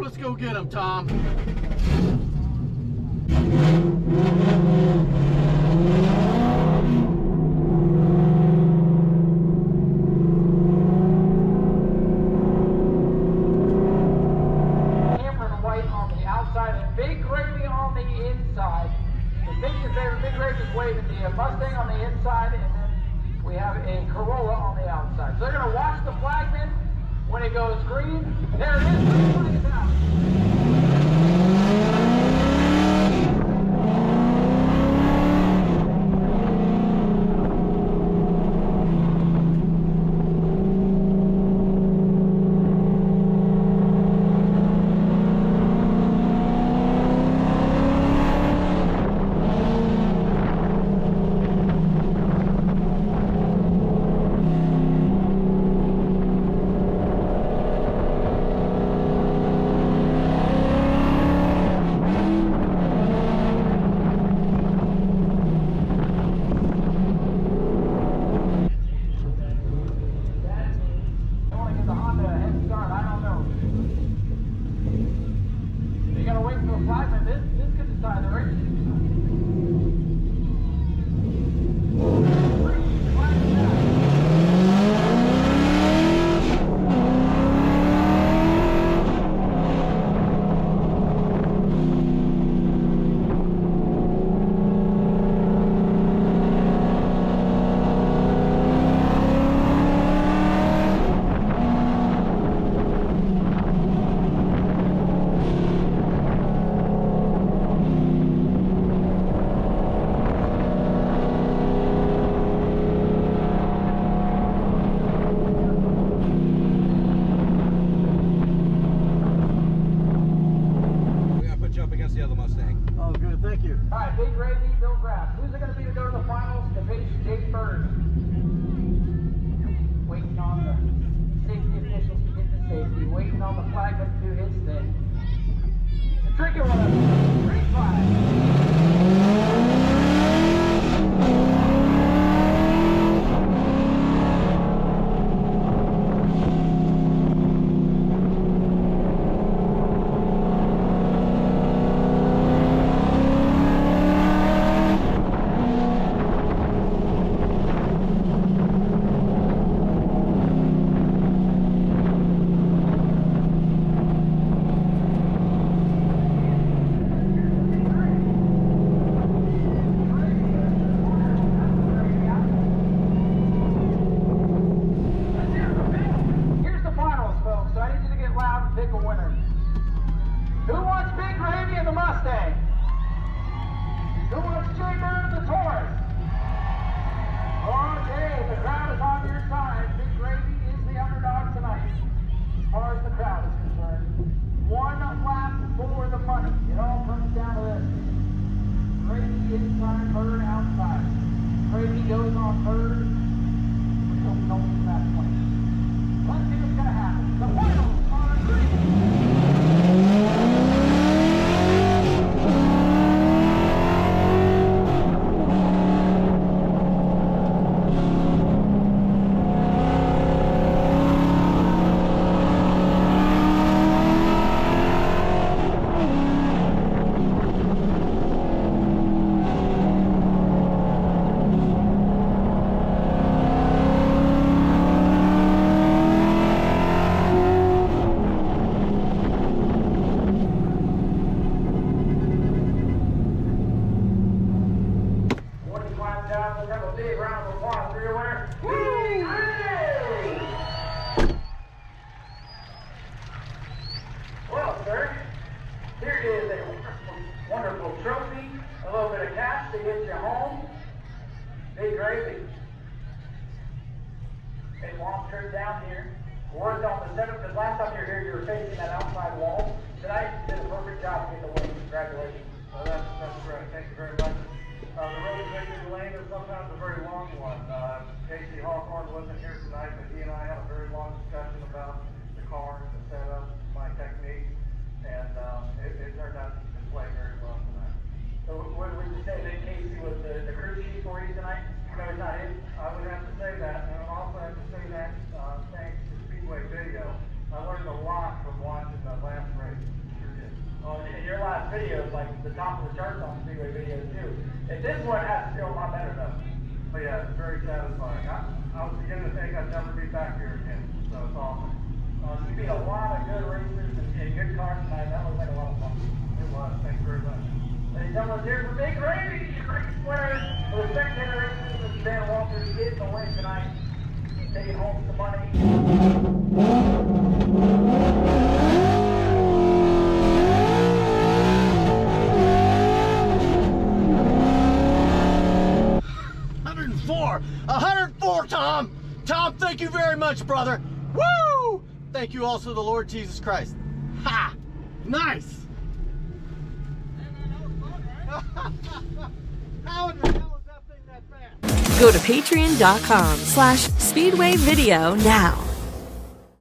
Let's go get him, Tom. Cameron White on the outside Big Gravy on the inside. Big your favorite Big Gravy's waving the Mustang on the inside, and then we have a Corolla on the outside. So they're gonna watch the flagman when it goes green. There it is. Green flag is out. They want to get the Honda a head start. I don't know. You gotta wait for the flagman. This this could decide the race. Green flag is out. We gotta put you up against the other Mustang. Oh, good. Thank you. All right, Big Gravy, Bill Graff. Who's it going to be to go to the finals? The big Jake Bird. Waiting on the safety officials to get the safety. Waiting on the flagman to do his thing. It's a tricky one. Green flag. Here's the finals, folks. So I need you to get loud and pick a winner. Who wants Big Gravy and the Mustang? Who wants Jay Bird and the Taurus? Okay, the crowd is on your side. Big Gravy is the underdog tonight, as far as the crowd is concerned. One lap for the money. It all comes down to this. Gravy inside, Bird outside. Gravy goes on Bird. We don't know that point. Let's see what's gonna happen. The finals are green. Morning climb down. Let's have a big round of applause for your winner. Woo! Well, sir, here is a wonderful, trophy, a little bit of cash to get you home. Big gravy. A long trip down here. Worked on the setup, because last time you were here, you were facing that outside wall. Tonight, you did a perfect job to get the win. Congratulations. Well, that's, that's great. Thank you very much. Uh, the road victory lane is sometimes a very long one. Uh, Casey Hawthorne wasn't here tonight, but he and I had a very long discussion about the car, the setup, my technique, and, um, it, it turned out to play very well tonight. So what would you say that Casey was the, the crew chief for you tonight? No, he's not. He- I would have to say that, and I also have to say that, uh, thanks to Speedway Video. I learned a lot from watching the last race. Videos, like the top of the charts on Speedway videos too. And this one has to feel a lot better though. But yeah, it's very satisfying. I, I was beginning to think I'd never be back here again, so it's awesome. Uh, you beat a lot of good racers and, and good cars tonight. That was like a lot of fun. It was. Thank you very much. Ladies and gentlemen, here's the big race. Race winner for the spectator races. Mr. Dan Walters getting the win tonight. Taking home 104. Tom. Tom, thank you very much, brother. Woo! Thank you also the Lord Jesus Christ. Ha! Nice. Go to patreon.com slash speedway video now.